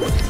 Let's go.